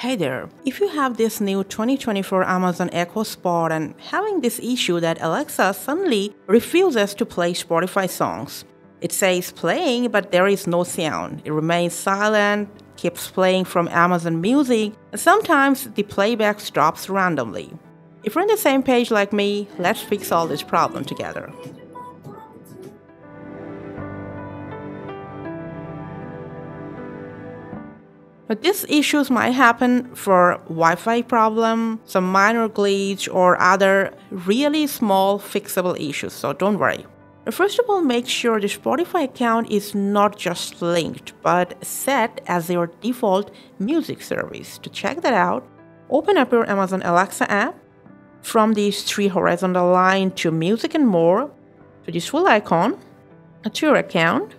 Hey there, if you have this new 2024 Amazon Echo Spot and having this issue that Alexa suddenly refuses to play Spotify songs, it says playing, but there is no sound. It remains silent, keeps playing from Amazon Music, and sometimes the playback stops randomly. If you're on the same page like me, let's fix all this problem together. But these issues might happen for Wi-Fi problem, some minor glitch, or other really small fixable issues, so don't worry. First of all, make sure the Spotify account is not just linked, but set as your default music service. To check that out, open up your Amazon Alexa app. From these three horizontal lines to music and more, to this full icon, to your account,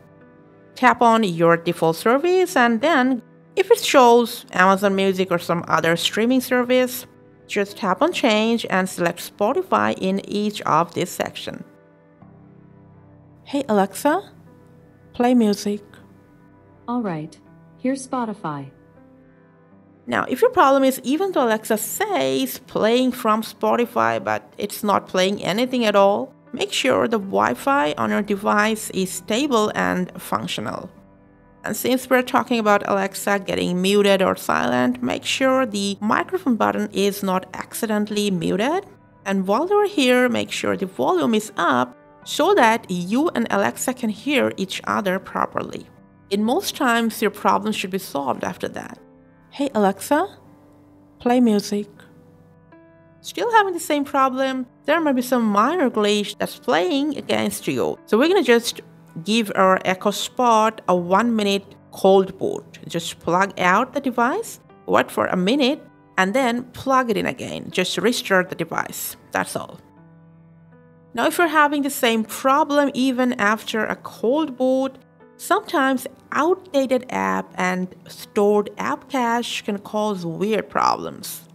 tap on your default service and then if it shows Amazon Music or some other streaming service, just tap on change and select Spotify in each of this section. Hey Alexa, play music. All right, here's Spotify. Now, if your problem is even though Alexa says playing from Spotify, but it's not playing anything at all, make sure the Wi Fi on your device is stable and functional. And since we're talking about Alexa getting muted or silent, make sure the microphone button is not accidentally muted. And while you're here, make sure the volume is up so that you and Alexa can hear each other properly. In most times, your problem should be solved after that. Hey Alexa, play music. Still having the same problem, there might be some minor glitch that's playing against you. So we're gonna just give our Echo Spot a one minute cold boot. Just plug out the device, wait for a minute, and then plug it in again. Just restart the device. That's all. Now, if you're having the same problem even after a cold boot, sometimes outdated app and stored app cache can cause weird problems.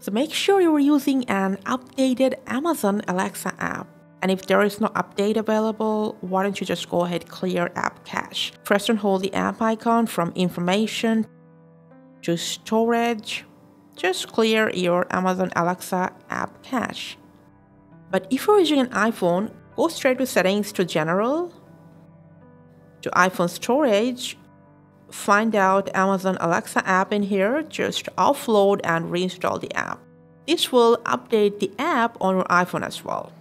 So make sure you're using an updated Amazon Alexa app. And if there is no update available, why don't you just go ahead clear app cache. Press and hold the app icon from information to storage. Just clear your Amazon Alexa app cache. But if you're using an iPhone, go straight to settings to general, to iPhone storage, find out Amazon Alexa app in here, just offload and reinstall the app. This will update the app on your iPhone as well.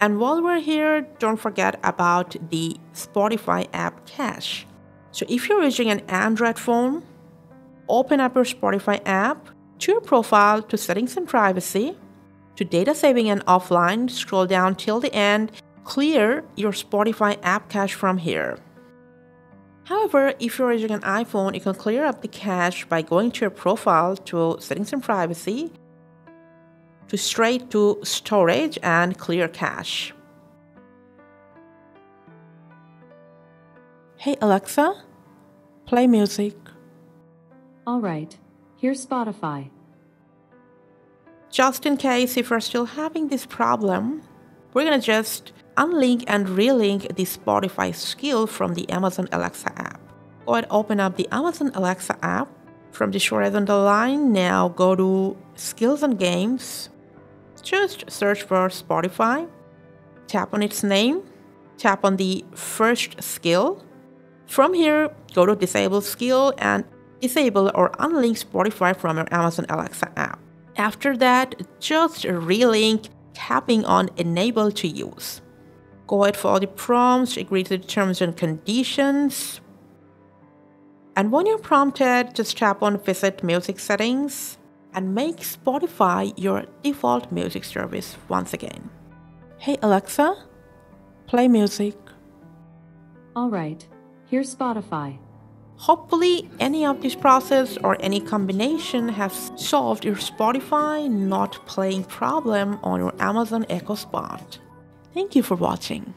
And while we're here, don't forget about the Spotify app cache. So if you're using an Android phone, open up your Spotify app to your profile to settings and privacy, to data saving and offline, scroll down till the end, clear your Spotify app cache from here. However, if you're using an iPhone, you can clear up the cache by going to your profile to settings and privacy, to straight to storage and clear cache. Hey Alexa, play music. All right, here's Spotify. Just in case if you're still having this problem, we're gonna just unlink and relink the Spotify skill from the Amazon Alexa app. Go ahead, open up the Amazon Alexa app. From the horizontal line, now go to Skills and Games, just search for Spotify, tap on its name, tap on the first skill. From here, go to Disable Skill and disable or unlink Spotify from your Amazon Alexa app. After that, just relink tapping on Enable to Use. Go ahead for all the prompts, agree to the terms and conditions. And when you're prompted, just tap on Visit Music Settings and make Spotify your default music service once again. Hey Alexa, play music. All right, here's Spotify. Hopefully, any of this process or any combination has solved your Spotify not playing problem on your Amazon Echo Spot. Thank you for watching.